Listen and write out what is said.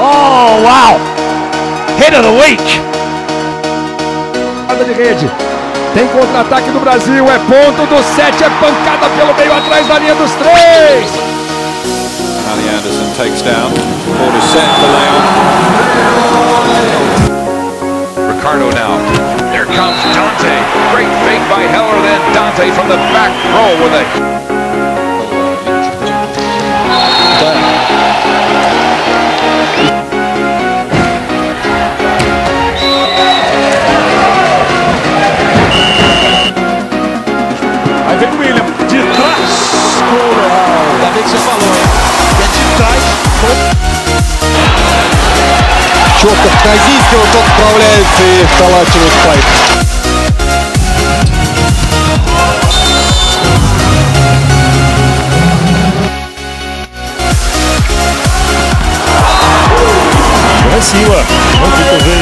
Oh, wow! Hit of the week! de rede. Tem contra-ataque do Brasil, é ponto do 7, é pancada pelo meio atrás da linha dos três. Ali Anderson takes down, order set for Leon. Ricardo now. There comes Dante. Great fake by Heller, then Dante from the back row with a Подготовка Тазийского, тот справляется и талантливый спайк. Красиво. Ну, тут уже